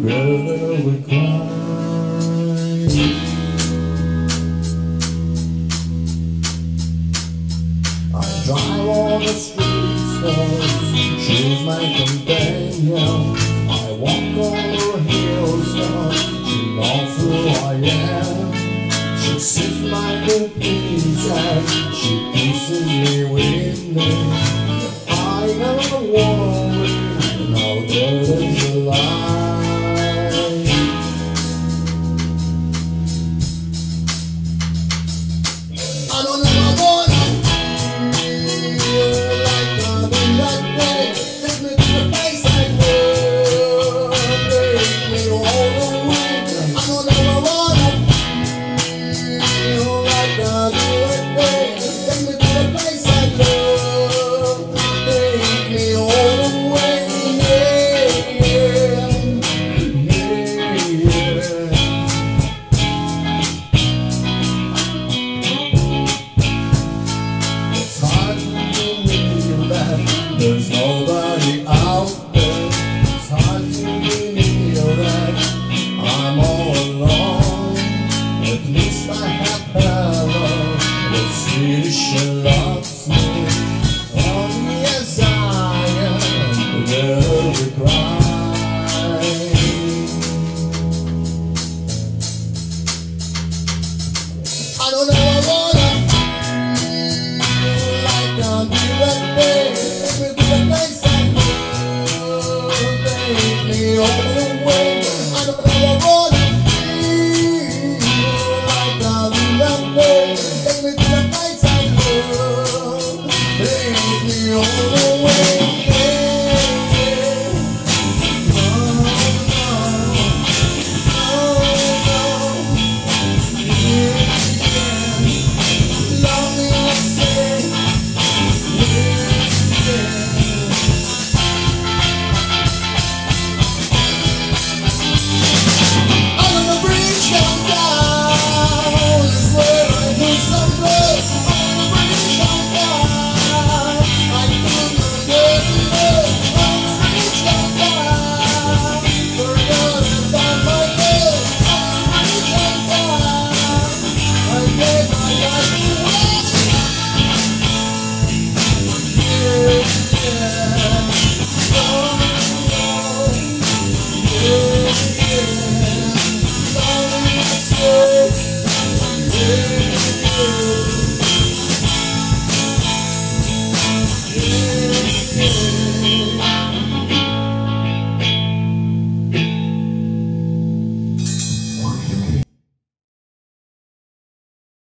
brother we climb. I drive on the streets of she's my companion. I walk on the hills now, she knows who I am. She sees my good things There's nobody out there. It's hard to believe that I'm all alone. At least I have Bella. Let's see if she loves me. Only Señor.